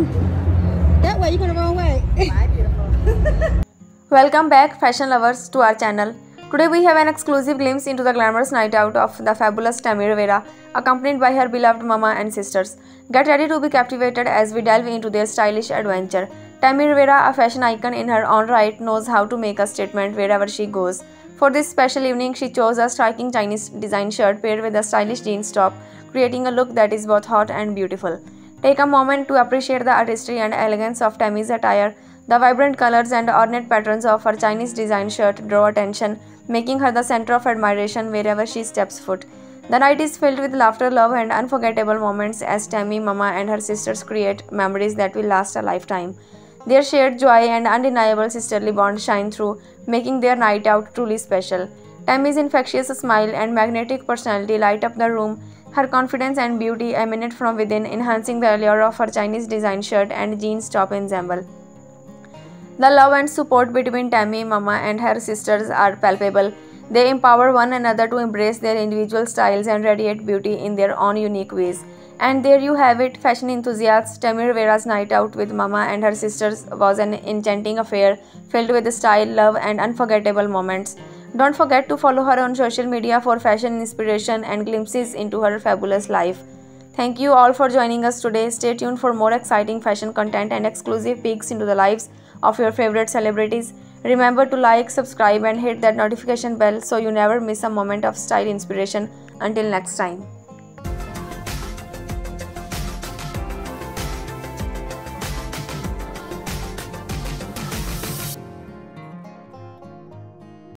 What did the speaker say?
That way, you're going the wrong way. Beautiful. Welcome back, fashion lovers, to our channel. Today we have an exclusive glimpse into the glamorous night out of the fabulous Tammy Rivera, accompanied by her beloved mama and sisters. Get ready to be captivated as we delve into their stylish adventure. Tammy Rivera, a fashion icon in her own right, knows how to make a statement wherever she goes. For this special evening, she chose a striking Chinese design shirt paired with a stylish jeans top, creating a look that is both hot and beautiful. Take a moment to appreciate the artistry and elegance of Tammy's attire the vibrant colors and ornate patterns of her Chinese design shirt draw attention, making her the center of admiration wherever she steps foot. The night is filled with laughter, love, and unforgettable moments as Tammy, Mama, and her sisters create memories that will last a lifetime. Their shared joy and undeniable sisterly bond shine through, making their night out truly special. Tammy's infectious smile and magnetic personality light up the room, her confidence and beauty emanate from within, enhancing the allure of her Chinese design shirt and jeans top ensemble. The love and support between Tammy, Mama, and her sisters are palpable. They empower one another to embrace their individual styles and radiate beauty in their own unique ways. And there you have it, fashion enthusiasts. Tammy Rivera's night out with Mama and her sisters was an enchanting affair filled with style, love, and unforgettable moments. Don't forget to follow her on social media for fashion inspiration and glimpses into her fabulous life. Thank you all for joining us today. Stay tuned for more exciting fashion content and exclusive peeks into the lives of your favorite celebrities. Remember to like, subscribe and hit that notification bell so you never miss a moment of style inspiration. Until next time.